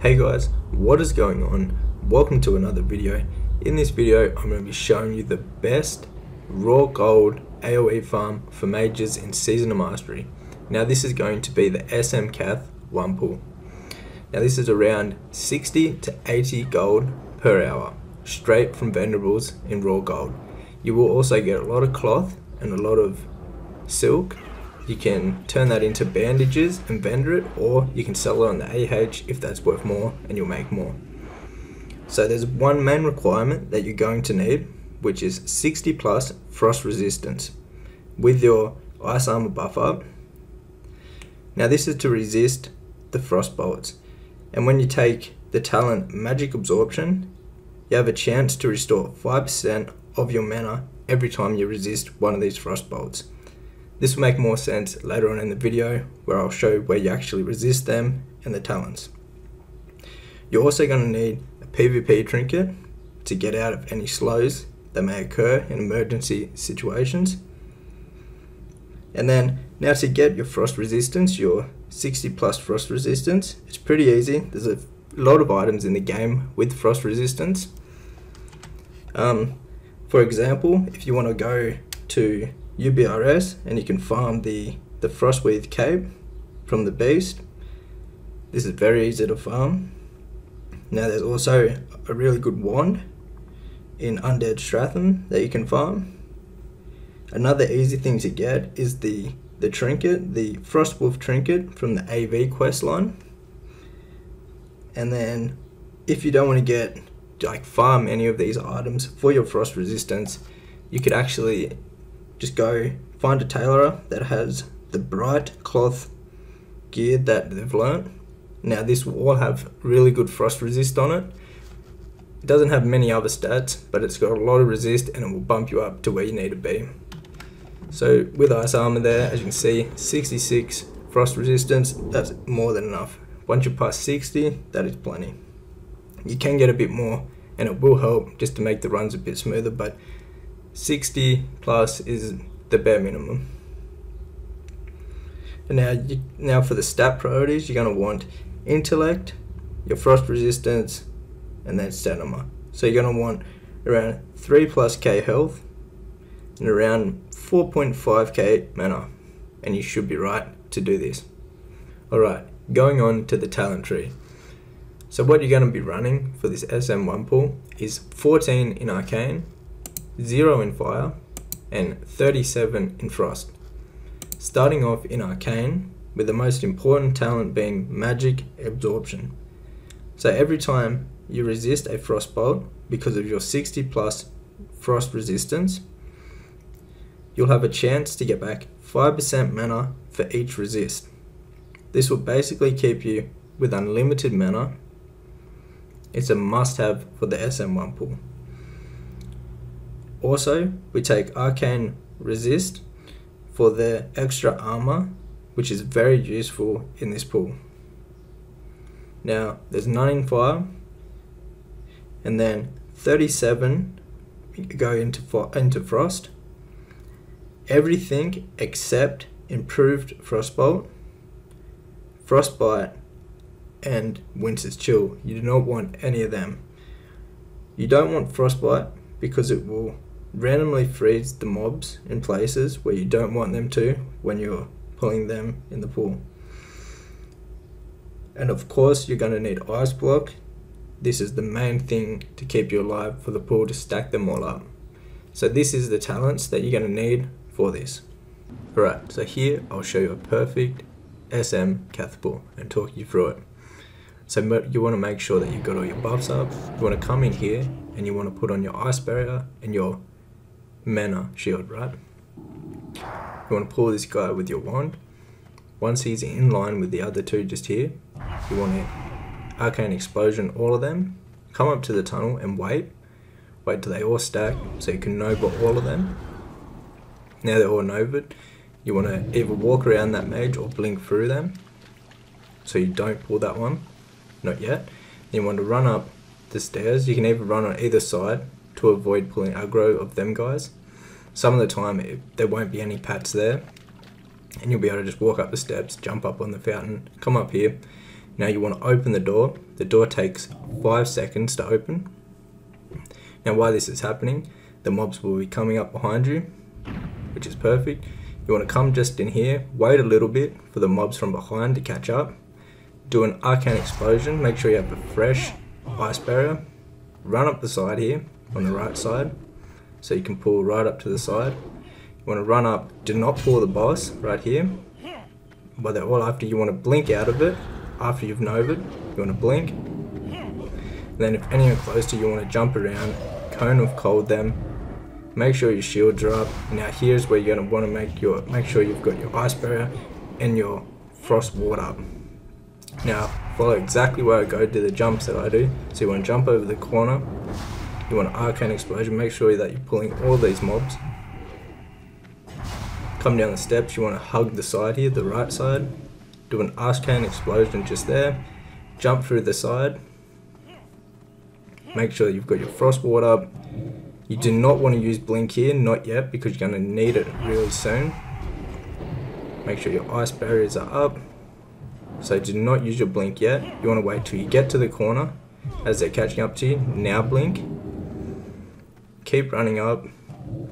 Hey guys, what is going on? Welcome to another video. In this video, I'm going to be showing you the best raw gold AoE farm for mages in Season of Mastery. Now this is going to be the SM Cath 1 pull. Now this is around 60 to 80 gold per hour, straight from vendorables in raw gold. You will also get a lot of cloth and a lot of silk you can turn that into bandages and vendor it or you can sell it on the AH if that's worth more and you'll make more. So there's one main requirement that you're going to need which is 60 plus frost resistance with your ice armor buff up. Now this is to resist the frost bolts and when you take the talent magic absorption you have a chance to restore 5% of your mana every time you resist one of these frost bolts. This will make more sense later on in the video where I'll show where you actually resist them and the talents. You're also going to need a PvP trinket to get out of any slows that may occur in emergency situations. And then now to get your frost resistance, your 60 plus frost resistance, it's pretty easy. There's a lot of items in the game with frost resistance. Um, for example, if you want to go to UBRS and you can farm the, the Frostweave Cape from the beast. This is very easy to farm. Now there's also a really good wand in Undead Stratholme that you can farm. Another easy thing to get is the, the trinket, the Frostwolf trinket from the AV quest line. And then if you don't want to get like farm any of these items for your frost resistance, you could actually just go find a tailorer that has the Brightcloth gear that they've learnt. Now this will all have really good frost resist on it. It doesn't have many other stats, but it's got a lot of resist and it will bump you up to where you need to be. So with ice armor there, as you can see, 66 frost resistance, that's more than enough. Once you pass 60, that is plenty. You can get a bit more and it will help just to make the runs a bit smoother, but 60 plus is the bare minimum. And now, you, now for the stat priorities, you're going to want intellect, your frost resistance, and then stamina. So you're going to want around 3 plus k health and around 4.5k mana. And you should be right to do this. Alright, going on to the talent tree. So what you're going to be running for this SM1 pull is 14 in Arcane, 0 in Fire, and 37 in Frost. Starting off in Arcane, with the most important talent being Magic Absorption. So every time you resist a Frostbolt because of your 60 plus Frost resistance, you'll have a chance to get back 5% mana for each resist. This will basically keep you with unlimited mana. It's a must have for the SM1 pull. Also, we take Arcane Resist for the extra armor, which is very useful in this pull. Now, there's none in fire, and then 37 go into, into frost. Everything except improved frostbolt, frostbite, and winter's chill. You do not want any of them. You don't want frostbite because it will randomly freeze the mobs in places where you don't want them to when you're pulling them in the pull. And of course, you're going to need ice block. This is the main thing to keep you alive for the pull to stack them all up. So this is the talents that you're going to need for this. Alright, so here I'll show you a perfect SM Cath pull and talk you through it. So you want to make sure that you've got all your buffs up. You want to come in here and you want to put on your ice barrier and your mana shield, right? You want to pull this guy with your wand. Once he's in line with the other two just here, you want to arcane explosion all of them, come up to the tunnel and wait. Wait till they all stack so you can nova all of them. Now they're all novaed, you want to either walk around that mage or blink through them so you don't pull that one, not yet. Then you want to run up the stairs, you can either run on either side to avoid pulling aggro of them guys. Some of the time it, there won't be any pats there and you'll be able to just walk up the steps, jump up on the fountain, come up here. Now you want to open the door. The door takes 5 seconds to open. Now while this is happening, the mobs will be coming up behind you, which is perfect. You want to come just in here, wait a little bit for the mobs from behind to catch up. Do an arcane explosion, make sure you have a fresh ice barrier. Run up the side here, on the right side, so you can pull right up to the side. You want to run up, do not pull the boss right here. But they're all after you want to blink out of it, after you've novaed, you want to blink. And then if anyone close to you, want to jump around, cone of cold them, make sure your shields are up. Now here's where you're gonna want to make your make sure you've got your ice barrier and your frost ward up. Now follow exactly where I go, do the jumps that I do. So you want to jump over the corner, you want an arcane explosion, make sure that you're pulling all these mobs. Come down the steps, you want to hug the side here, the right side. Do an arcane explosion just there. Jump through the side. Make sure you've got your frost ward up. You do not want to use blink here, not yet, because you're going to need it really soon. Make sure your ice barriers are up. So do not use your blink yet. You want to wait till you get to the corner as they're catching up to you. Now blink. Keep running up.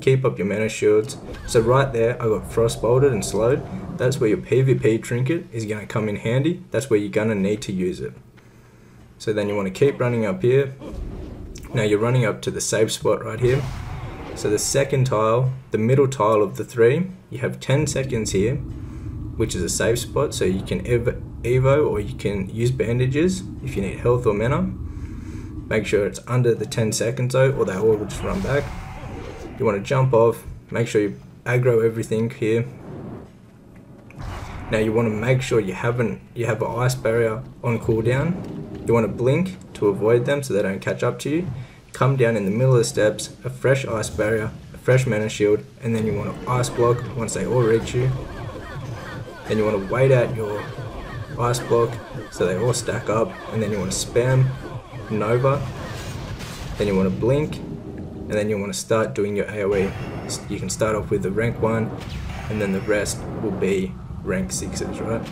Keep up your mana shields. So right there, I got frost bolted and slowed. That's where your PvP trinket is going to come in handy. That's where you're going to need to use it. So then you want to keep running up here. Now you're running up to the safe spot right here. So the second tile, the middle tile of the three, you have 10 seconds here, which is a safe spot. So you can ev evo or you can use bandages if you need health or mana. Make sure it's under the 10 seconds though, or they all will just run back. You want to jump off, make sure you aggro everything here. Now you want to make sure you haven't you have an ice barrier on cooldown you want to blink to avoid them so they don't catch up to you. Come down in the middle of the steps, a fresh ice barrier, a fresh mana shield, and then you want to ice block once they all reach you. Then you want to wait out your ice block so they all stack up, and then you want to spam Nova. Then you want to blink, and then you want to start doing your AoE. You can start off with the rank 1, and then the rest will be rank 6s, right?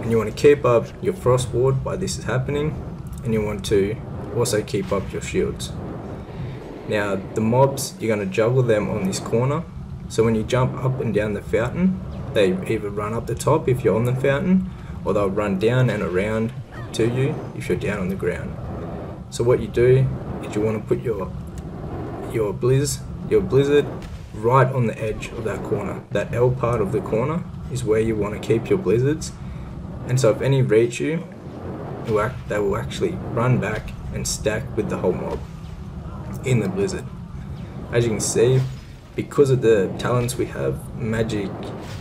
and you want to keep up your frost ward while this is happening and you want to also keep up your shields now the mobs you're going to juggle them on this corner so when you jump up and down the fountain they either run up the top if you're on the fountain or they'll run down and around to you if you're down on the ground. So what you do is you want to put your your blizz your blizzard right on the edge of that corner. That L part of the corner is where you want to keep your blizzards. And so if any reach you, they will actually run back and stack with the whole mob in the blizzard. As you can see, because of the talents we have, magic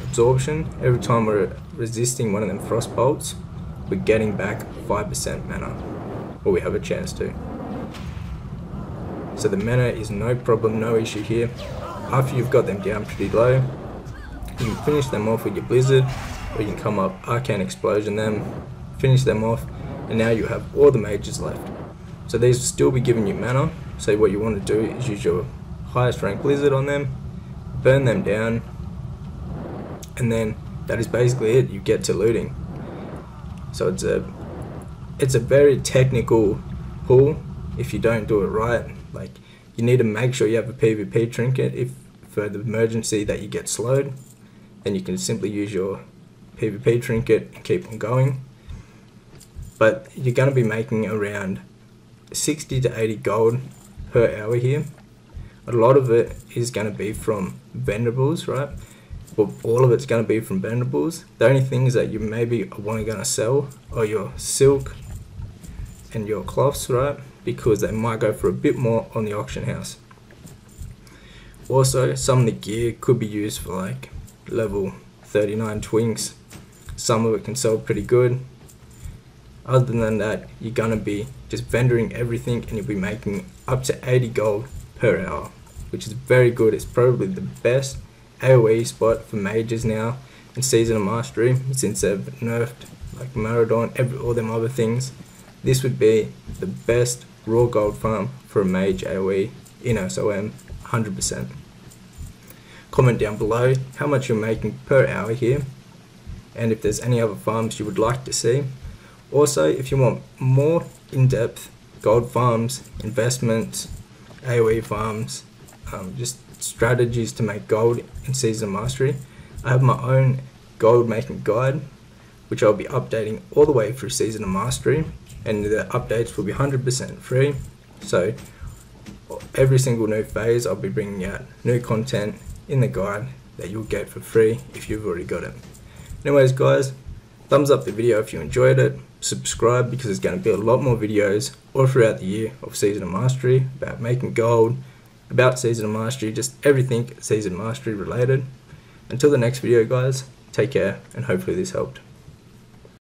absorption, every time we're resisting one of them frost bolts, we're getting back 5% mana, or we have a chance to. So the mana is no problem, no issue here. After you've got them down pretty low, you can finish them off with your blizzard, or you can come up Arcane Explosion them, finish them off, and now you have all the mages left. So these will still be giving you mana, so what you want to do is use your highest rank Blizzard on them, burn them down, and then that is basically it, you get to looting. So it's a it's a very technical pull if you don't do it right. Like you need to make sure you have a PvP trinket if for the emergency that you get slowed, then you can simply use your PvP trinket and keep on going. But you're going to be making around 60 to 80 gold per hour here. A lot of it is going to be from vendorables, right? Well, all of it's going to be from vendorables. The only things that you maybe are going to sell are your silk and your cloths, right? Because they might go for a bit more on the auction house. Also, some of the gear could be used for like level 39 twinks some of it can sell pretty good. Other than that, you're gonna be just vendoring everything and you'll be making up to 80 gold per hour, which is very good. It's probably the best AoE spot for mages now in Season of Mastery since they've nerfed like Maraudon, every all them other things. This would be the best raw gold farm for a mage AoE in SOM, 100%. Comment down below how much you're making per hour here and if there's any other farms you would like to see. Also, if you want more in-depth gold farms, investments, AOE farms, um, just strategies to make gold in Season Mastery, I have my own gold making guide, which I'll be updating all the way through Season of Mastery, and the updates will be 100% free. So every single new phase, I'll be bringing out new content in the guide that you'll get for free if you've already got it. Anyways, guys, thumbs up the video if you enjoyed it. Subscribe because there's going to be a lot more videos all throughout the year of Season of Mastery about making gold, about Season of Mastery, just everything Season Mastery related. Until the next video, guys, take care and hopefully this helped.